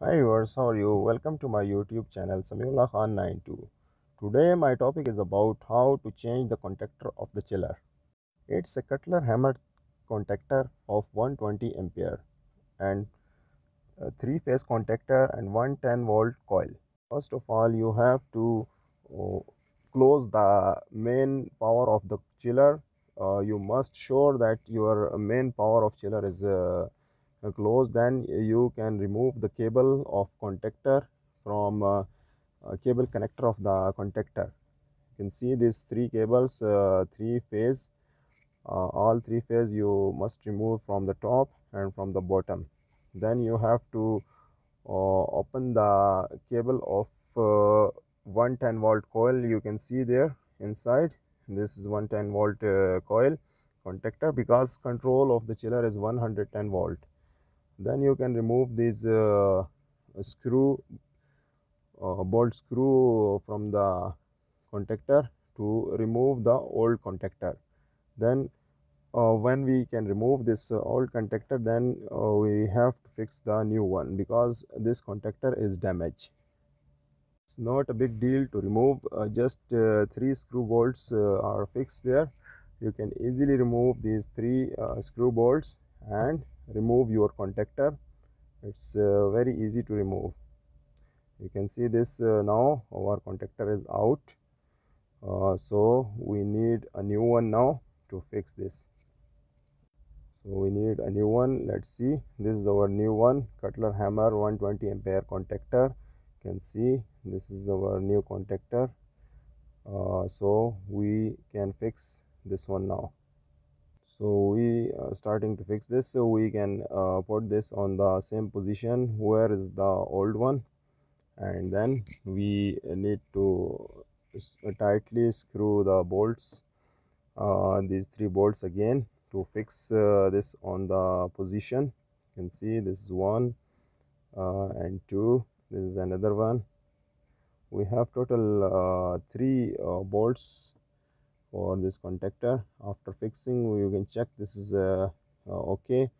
Hi viewers, how are you? Welcome to my YouTube channel Samiullah Khan 92. Today my topic is about how to change the contactor of the chiller. It's a Cutler hammer contactor of 120 ampere and three phase contactor and 110 volt coil. First of all you have to uh, close the main power of the chiller. Uh, you must sure that your main power of chiller is uh, closed then you can remove the cable of contactor from uh, uh, cable connector of the contactor. You can see these three cables uh, three phase uh, all three phase you must remove from the top and from the bottom. Then you have to uh, open the cable of 110 volt coil you can see there inside. This is 110 volt coil contactor because control of the chiller is 110 volt then you can remove this uh, screw uh, bolt screw from the contactor to remove the old contactor. Then uh, when we can remove this uh, old contactor then uh, we have to fix the new one because this contactor is damaged. It's not a big deal to remove uh, just three screw bolts are fixed there. You can easily remove these three screw bolts and remove your contactor. It's uh, very easy to remove. You can see this uh, now our contactor is out. Uh, so we need a new one now to fix this. So we need a new one. Let's see. This is our new one. Cutler hammer 120 ampere contactor. You can see this is our new contactor. Uh, so we can fix this one now so we uh, starting to fix this so we can uh, put this on the same position. Where is the old one? And then we need to tightly screw the bolts uh, these three bolts again to fix uh, this on the position. You can see this is one uh, and two. This is another one. We have total uh, three bolts for this contactor. After fixing you can check this is uh, uh, okay.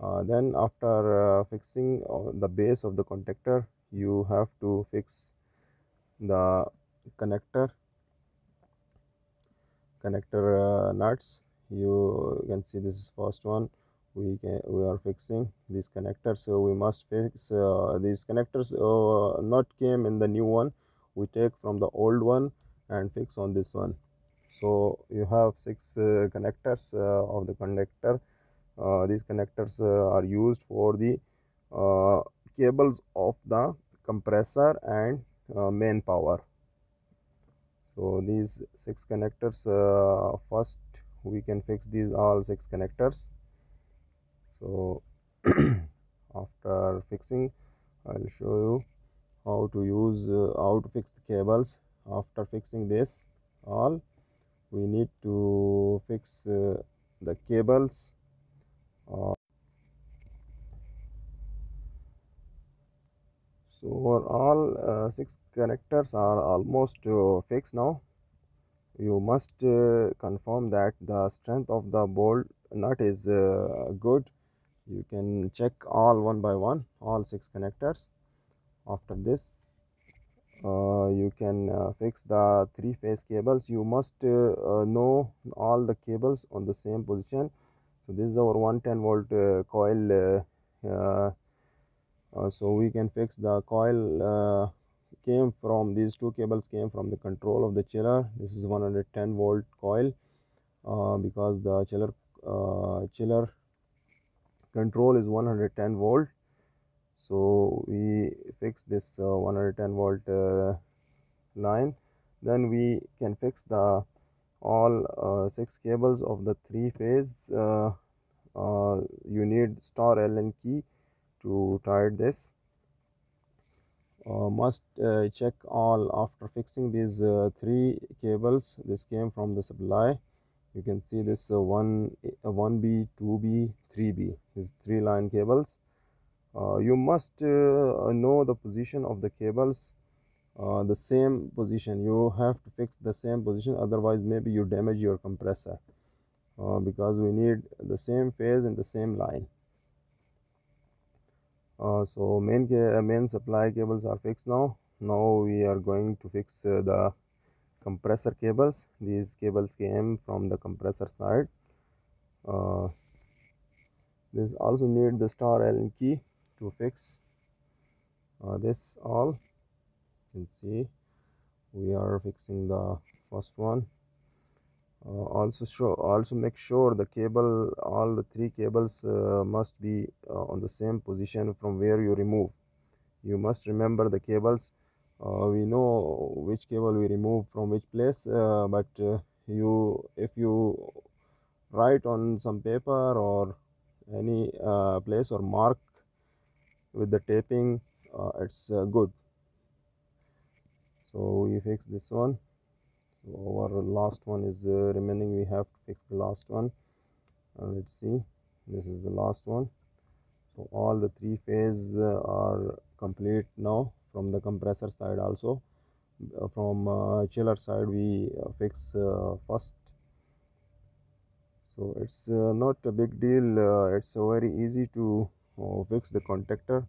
Uh, then after fixing the base of the contactor you have to fix the connector connector nuts. You can see this is first one. We can we are fixing these connectors so we must fix uh, these connectors uh, not came in the new one. We take from the old one and fix on this one so you have six uh, connectors uh, of the conductor. Uh, these connectors are used for the cables of the compressor and main power. So these six connectors first we can fix these all six connectors. So after fixing i'll show you how to use uh, how to fix the cables. After fixing this all we need to fix uh, the cables. Uh, so all uh, six connectors are almost uh, fixed now. You must uh, confirm that the strength of the bolt nut is uh, good. You can check all one by one all six connectors. After this uh, you can uh, fix the three phase cables. You must uh, know all the cables on the same position. So this is our 110 volt coil so we can fix the coil came from these two cables came from the control of the chiller. This is 110 volt coil uh, because the chiller uh, chiller control is 110 volt so we fix this uh, 110 volt uh, line. Then we can fix the all uh, six cables of the three phase uh, uh, you need star allen key to tie this. Uh, must check all after fixing these three cables. This came from the supply. You can see this one 1b 2b 3b these three line cables. uh, you must uh, know the position of the cables uh, the same position. You have to fix the same position otherwise maybe you damage your compressor. Because we need the same phase in the same line. Uh, so main main supply cables are fixed now. Now we are going to fix uh, the compressor cables. These cables came from the compressor side. Uh, this also need the star allen key to fix uh, this all. You can see we are fixing the first one. Uh, also show also make sure the cable all the three cables uh, must be uh, on the same position from where you remove. You must remember the cables. Uh, we know which cable we remove from which place uh, but you if you write on some paper or any place or mark with the taping it's good. So we fix this one. So our last one is uh, remaining. We have to fix the last one. Uh, let's see. This is the last one. So all the three phase uh, are complete now from the compressor side also. Uh, from uh, chiller side we uh, fix first. So it's not a big deal. It's very easy to fix the contactor.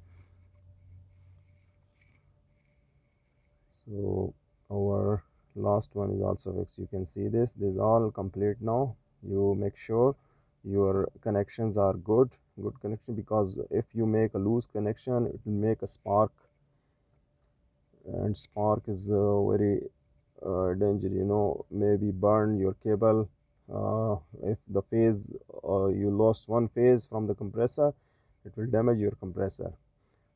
So our last one is also fixed you can see this. This is all complete now. You make sure your connections are good. Good connection because if you make a loose connection it will make a spark. And spark is uh, very uh, danger you know maybe burn your cable. Uh, if the phase uh, you lost one phase from the compressor it will damage your compressor.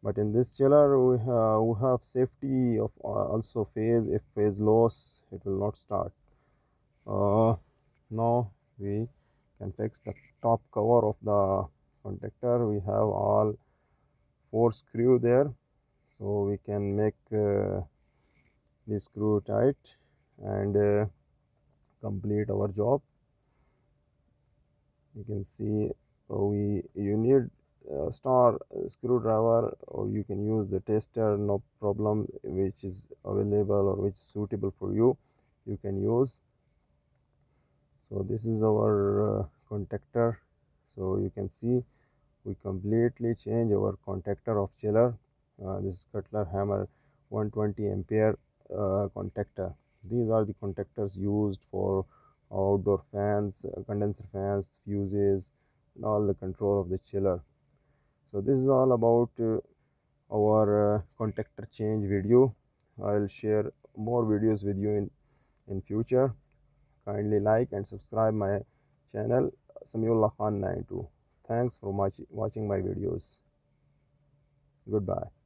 But in this chiller we have, we have safety of uh, also phase if phase loss it will not start. Uh, now we can fix the top cover of the contactor we have all four screw there so we can make uh, the screw tight and uh, complete our job. You can see uh, we you need uh, star screwdriver or you can use the tester no problem which is available or which is suitable for you you can use. So this is our uh, contactor. So you can see we completely change our contactor of chiller. Uh, this is cutler hammer 120 ampere uh, contactor. These are the contactors used for outdoor fans uh, condenser fans fuses and all the control of the chiller so this is all about uh, our uh, contactor change video. I'll share more videos with you in in future. Kindly like and subscribe my channel samiullah khan 92 thanks for watching my videos. Goodbye